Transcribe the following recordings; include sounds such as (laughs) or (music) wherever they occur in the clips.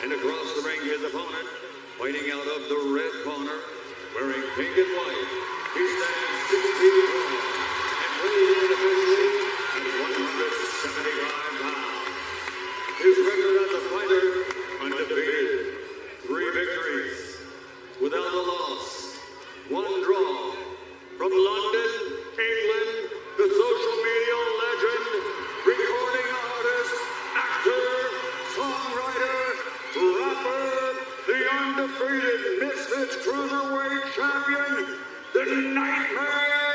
And across the ring, his opponent, fighting out of the red corner, wearing pink and white. He stands six feet tall and weighs in at 175 pounds. His record as a fighter, undefeated. Three victories, without a loss, one draw. From London, rapper, the undefeated Misfits Cruiserweight Champion, the Nightmare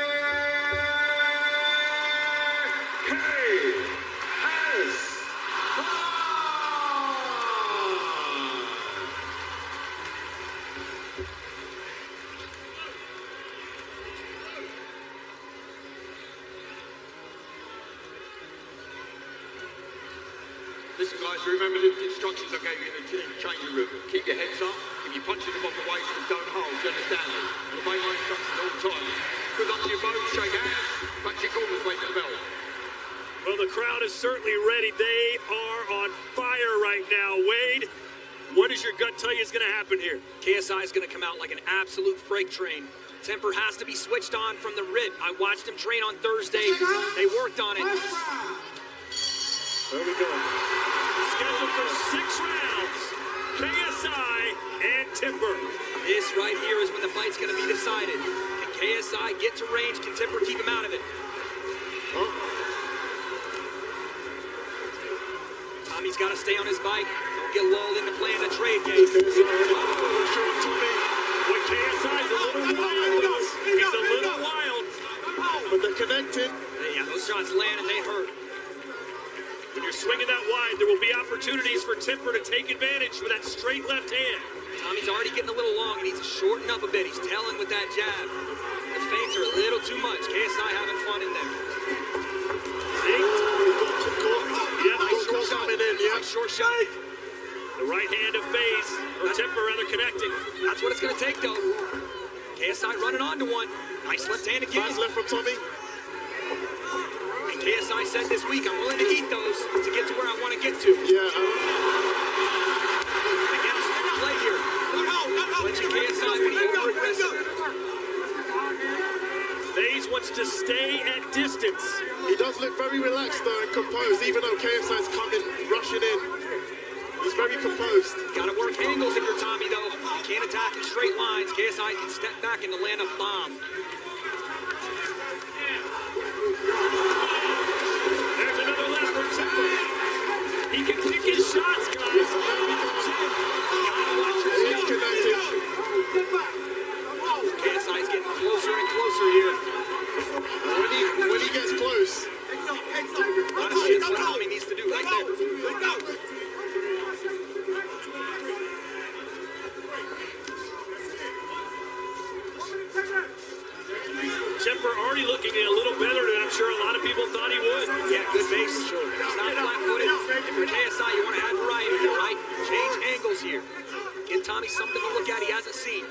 guys, remember the instructions I gave you in the in the changing room. Keep your heads up, keep your punches above the waist, and don't hold. Do you understand me? And obey my instructions all the time. Good luck to you both. Shake hands. Back to your corners, wait for the bell. Well, the crowd is certainly ready. They are on fire right now. Wade, what does your gut tell you is going to happen here? KSI is going to come out like an absolute freight train. Temper has to be switched on from the rip. I watched him train on Thursday. They worked on it. There we go. Scheduled for six rounds. KSI and Temper. This right here is when the fight's going to be decided. Can KSI get to range? Can Temper keep him out of it? Tommy's got to stay on his bike. Don't get lulled into playing the trade game. When KSI's a little wild. He's a little wild. But they're connected. Yeah, those shots land and they hurt. Swinging that wide, there will be opportunities for Temper to take advantage with that straight left hand. Tommy's already getting a little long. He needs to shorten up a bit. He's telling with that jab. The feints are a little too much. KSI having fun in there. See? Yeah, Nice short shot. coming in, yeah. Nice short shot. The right hand of FaZe, or Temper rather, connecting. That's what it's going to take, though. KSI running onto one. Nice left hand again. Fast left from Tommy. And KSI said this week, I'm willing to eat those to get to where I want to get to. Yeah, um, Again, smart play here. Clinching KSI when he over-aggressive. FaZe wants to stay at distance. he does look very relaxed though and composed, even though KSI's coming, rushing in. He's very composed. Got to work angles if you're Tommy, though. You can't attack in straight lines. KSI can step back and land a bomb. He can pick his shots, guys. He's connected. KSI's getting closer and closer here. When he, when he gets close, Honestly, that's what Tommy needs to do right there. Temper already looking a little better sure a lot of people thought he would. Yeah, good base. Sure. He's not flat-footed. If you're KSI, you want to add variety here, right? Change angles here. Give Tommy something to look at he hasn't seen.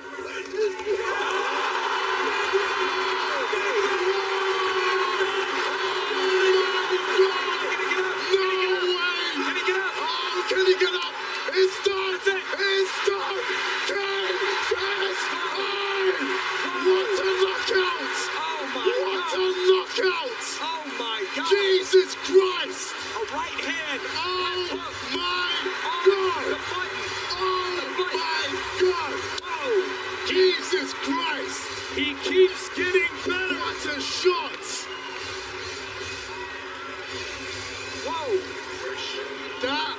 What whoa. That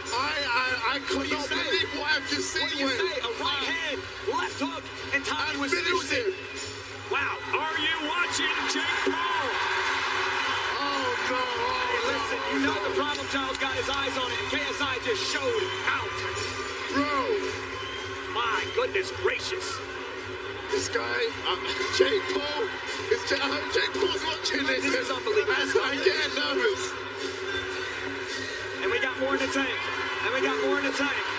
I I I could not say? believe what I've just seen. What do you Wayne. say? A right hand, left hook, and Tommy And was finished finished it. Wow. Are you watching Jake Paul? Oh no! Hey, Oh, listen, you know the problem child's got his eyes on it, and KSI just showed out. bro, My goodness gracious. this guy, uh, (laughs) Jake Paul. Tank. And we got more in the tank.